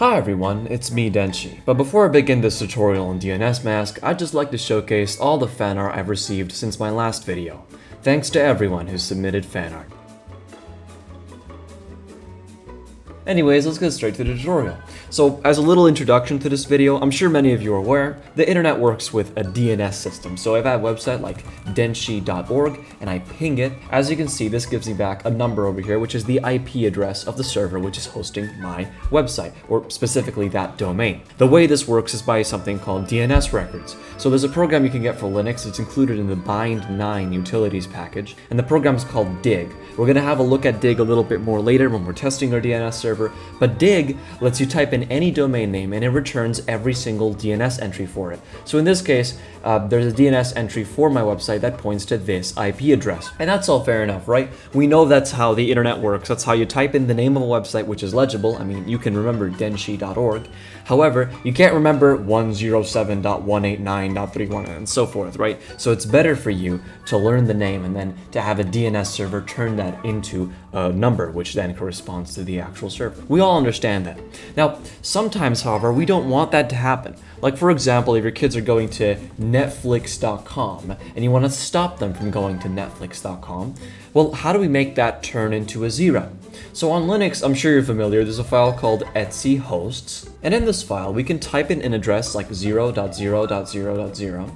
Hi everyone, it's me Denshi, but before I begin this tutorial on Dnsmasq, I'd just like to showcase all the fan art I've received since my last video. Thanks to everyone who submitted fan art. Anyways, let's get straight to the tutorial. So, as a little introduction to this video, I'm sure many of you are aware, the internet works with a DNS system. So if I have a website like denshi.org and I ping it, as you can see, this gives me back a number over here, which is the IP address of the server which is hosting my website, or specifically that domain. The way this works is by something called DNS records. So there's a program you can get for Linux, it's included in the Bind9 utilities package, and the program is called Dig. We're gonna have a look at Dig a little bit more later when we're testing our DNS server, but Dig lets you type in in any domain name and it returns every single DNS entry for it. So in this case, uh, there's a DNS entry for my website that points to this IP address. And that's all fair enough, right? We know that's how the internet works. That's how you type in the name of a website which is legible. I mean, you can remember denshi.org. However, you can't remember 107.189.31 and so forth, right? So it's better for you to learn the name and then to have a DNS server turn that into a number, which then corresponds to the actual server. We all understand that. Now, sometimes, however, we don't want that to happen. Like for example, if your kids are going to netflix.com and you want to stop them from going to netflix.com, well, how do we make that turn into a zero? So on Linux, I'm sure you're familiar, there's a file called etc hosts, and in this file, we can type in an address like 0.0.0.0,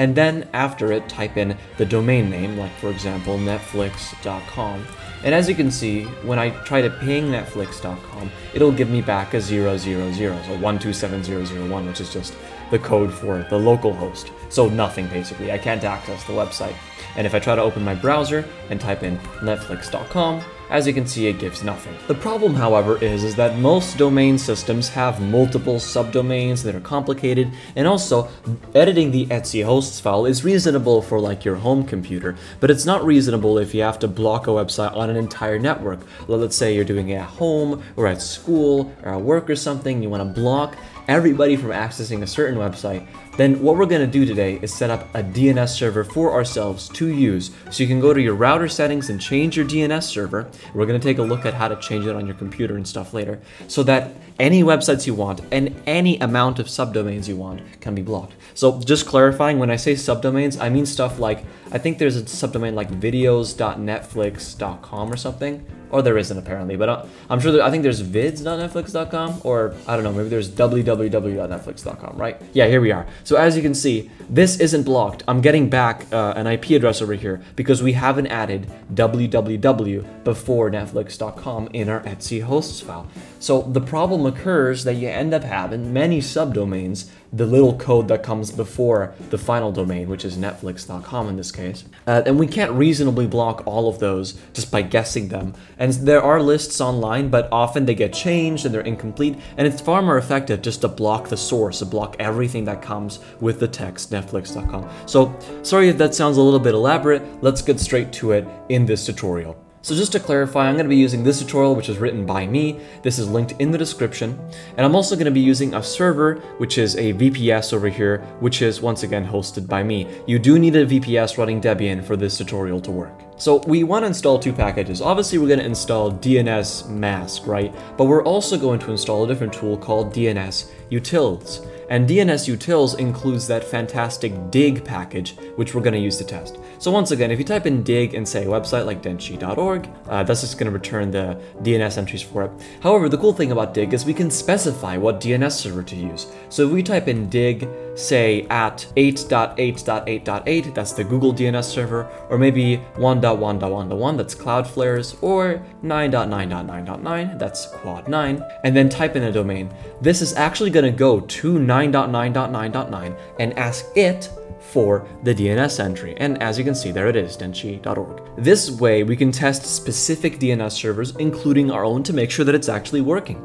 and then after it, type in the domain name, like for example, netflix.com, and as you can see, when I try to ping netflix.com, it'll give me back a 000, so 127001, which is just the code for the local host. So nothing basically, I can't access the website. And if I try to open my browser and type in netflix.com, as you can see, it gives nothing. The problem, however, is, is that most domain systems have multiple subdomains that are complicated, and also editing the etc hosts file is reasonable for like your home computer, but it's not reasonable if you have to block a website on an entire network. Let's say you're doing it at home or at school or at work or something, you want to block everybody from accessing a certain website, then what we're going to do today is set up a DNS server for ourselves to use. So you can go to your router settings and change your DNS server. We're going to take a look at how to change it on your computer and stuff later so that any websites you want and any amount of subdomains you want can be blocked. So just clarifying, when I say subdomains, I mean stuff like, I think there's a subdomain like videos.netflix.com or something or there isn't apparently, but uh, I'm sure I think there's vids.netflix.com or I don't know, maybe there's www.netflix.com, right? Yeah, here we are. So as you can see, this isn't blocked. I'm getting back uh, an IP address over here because we haven't added www before netflix.com in our etc hosts file. So the problem occurs that you end up having many subdomains the little code that comes before the final domain, which is netflix.com in this case. Uh, and we can't reasonably block all of those just by guessing them. And there are lists online, but often they get changed and they're incomplete, and it's far more effective just to block the source, to block everything that comes with the text netflix.com. So sorry if that sounds a little bit elaborate, let's get straight to it in this tutorial. So just to clarify, I'm going to be using this tutorial, which is written by me. This is linked in the description. And I'm also going to be using a server, which is a VPS over here, which is once again hosted by me. You do need a VPS running Debian for this tutorial to work. So we want to install two packages. Obviously, we're going to install Dnsmasq, right? But we're also going to install a different tool called DNS Utils. And DNS Utils includes that fantastic dig package, which we're going to use to test. So once again, if you type in dig and say a website like denshi.org, uh, that's just going to return the DNS entries for it. However, the cool thing about dig is we can specify what DNS server to use. So if we type in dig, say at 8.8.8.8, that's the Google DNS server, or maybe 1.1.1.1, that's Cloudflare's, or 9.9.9.9, that's Quad 9, and then type in a domain. This is actually going to go to 9.9.9.9 and ask it for the DNS entry. And as you can see, there it is, denshi.org. This way, we can test specific DNS servers, including our own, to make sure that it's actually working.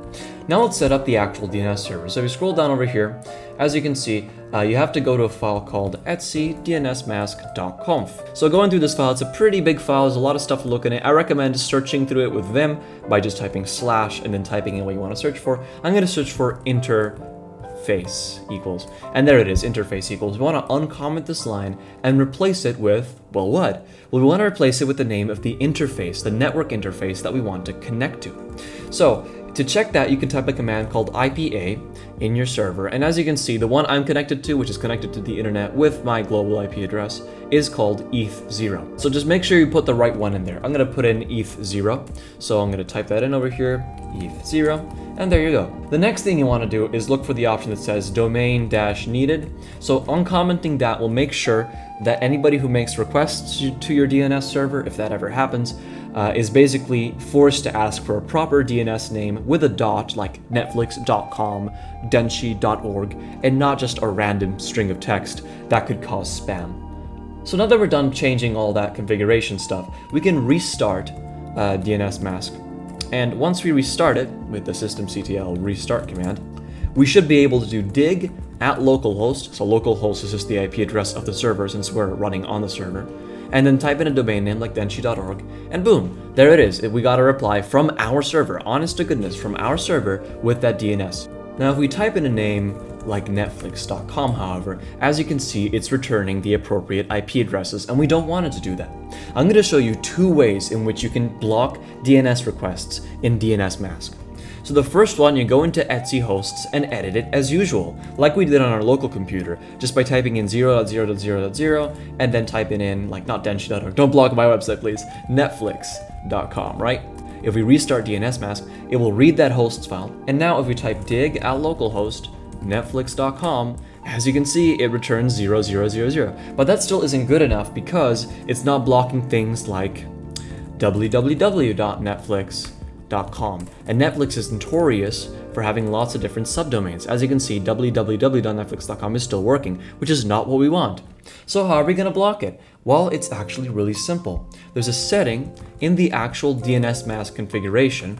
Now let's set up the actual DNS server. So if you scroll down over here, as you can see, uh, you have to go to a file called etc-dnsmasq.conf. So going through this file, it's a pretty big file, there's a lot of stuff to look in it. I recommend searching through it with Vim by just typing slash and then typing in what you want to search for. I'm going to search for inter face equals. And there it is, interface equals. We want to uncomment this line and replace it with, well, what? Well, we want to replace it with the name of the interface, the network interface that we want to connect to. So To check that, you can type a command called IPA in your server. And as you can see, the one I'm connected to, which is connected to the internet with my global IP address, is called ETH0. So just make sure you put the right one in there. I'm gonna put in ETH0. So I'm gonna type that in over here, ETH0, and there you go. The next thing you wanna do is look for the option that says domain dash needed. So uncommenting that will make sure that anybody who makes requests to your DNS server, if that ever happens, uh, is basically forced to ask for a proper DNS name with a dot like netflix.com, denshi.org, and not just a random string of text that could cause spam. So now that we're done changing all that configuration stuff, we can restart uh, Dnsmasq. And once we restart it with the systemctl restart command, we should be able to do dig at localhost. So localhost is just the IP address of the server since we're running on the server and then type in a domain name like denshi.org, and boom, there it is. We got a reply from our server, honest to goodness, from our server with that DNS. Now, if we type in a name like Netflix.com, however, as you can see, it's returning the appropriate IP addresses, and we don't want it to do that. I'm going to show you two ways in which you can block DNS requests in Dnsmasq. So the first one, you go into etc hosts and edit it as usual, like we did on our local computer, just by typing in 0.0.0.0 and then typing in, like not denshi.org, don't block my website please, netflix.com, right? If we restart Dnsmasq, it will read that host's file, and now if we type dig at localhost, netflix.com, as you can see, it returns 0000. But that still isn't good enough because it's not blocking things like and Netflix is notorious for having lots of different subdomains. As you can see, www.netflix.com is still working, which is not what we want. So how are we going to block it? Well, it's actually really simple. There's a setting in the actual Dnsmasq configuration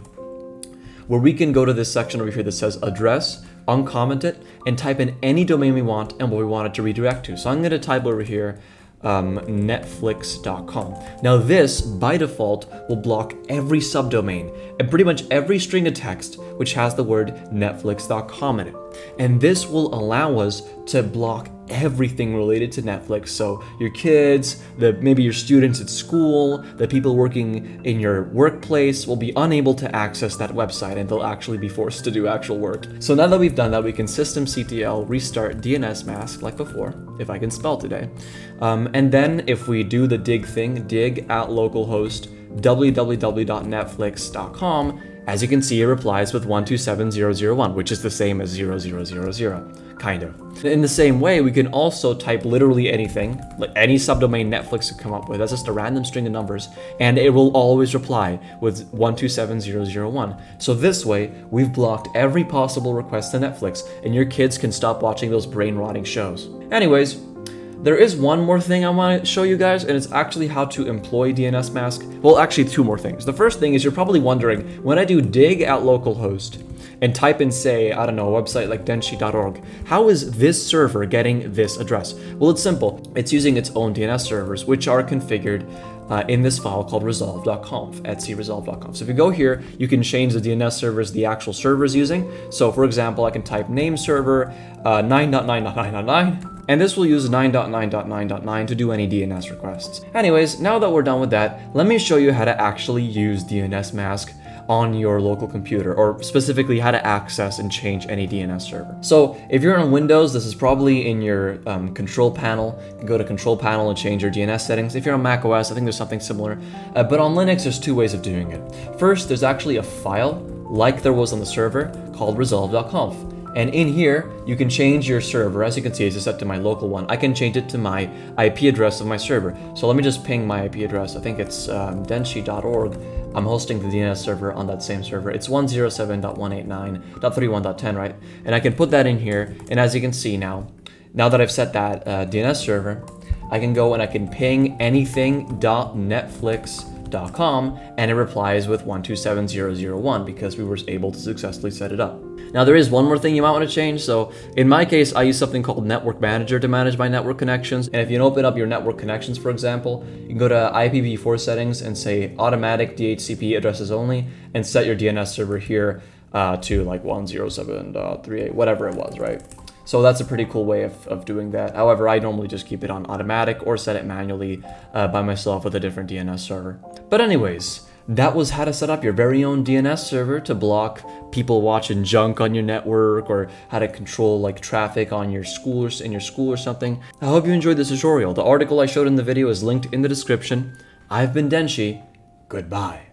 where we can go to this section over here that says address, uncomment it, and type in any domain we want and what we want it to redirect to. So I'm going to type over here um, netflix.com. Now this, by default, will block every subdomain and pretty much every string of text which has the word netflix.com in it. And this will allow us to block everything related to Netflix. So your kids, the maybe your students at school, the people working in your workplace will be unable to access that website and they'll actually be forced to do actual work. So now that we've done that, we can systemctl restart Dnsmasq like before, if I can spell today. Um, and then if we do the dig thing, dig at localhost www.netflix.com, as you can see, it replies with 127001, which is the same as 0000 kind of. In the same way, we can also type literally anything, like any subdomain Netflix could come up with. That's just a random string of numbers, and it will always reply with 127001. So this way, we've blocked every possible request to Netflix, and your kids can stop watching those brain-rotting shows. Anyways, there is one more thing I want to show you guys, and it's actually how to employ Dnsmasq. Well, actually, two more things. The first thing is you're probably wondering, when I do dig at localhost, and type in, say, I don't know, a website like denshi.org, how is this server getting this address? Well, it's simple. It's using its own DNS servers, which are configured uh, in this file called resolv.conf, etcresolv.conf. So if you go here, you can change the DNS servers the actual server is using. So for example, I can type name server uh, 9.9.9.9, and this will use 9.9.9.9 to do any DNS requests. Anyways, now that we're done with that, let me show you how to actually use Dnsmasq on your local computer, or specifically how to access and change any DNS server. So if you're on Windows, this is probably in your um, control panel. You can go to control panel and change your DNS settings. If you're on Mac OS, I think there's something similar. Uh, but on Linux, there's two ways of doing it. First, there's actually a file, like there was on the server, called resolv.conf. And in here, you can change your server. As you can see, it's set to my local one. I can change it to my IP address of my server. So let me just ping my IP address. I think it's um, denshi.org. I'm hosting the DNS server on that same server. It's 107.189.31.10, right? And I can put that in here. And as you can see now, now that I've set that uh, DNS server, I can go and I can ping anything.netflix.com and it replies with 127001 because we were able to successfully set it up. Now there is one more thing you might want to change. So in my case, I use something called Network Manager to manage my network connections. And if you open up your network connections, for example, you can go to IPv4 settings and say automatic DHCP addresses only and set your DNS server here uh, to like 107.38, whatever it was, right? So that's a pretty cool way of, of doing that. However, I normally just keep it on automatic or set it manually uh, by myself with a different DNS server. But anyways, that was how to set up your very own DNS server to block people watching junk on your network or how to control like traffic on your school or in your school or something. I hope you enjoyed this tutorial. The article I showed in the video is linked in the description. I've been Denshi. Goodbye.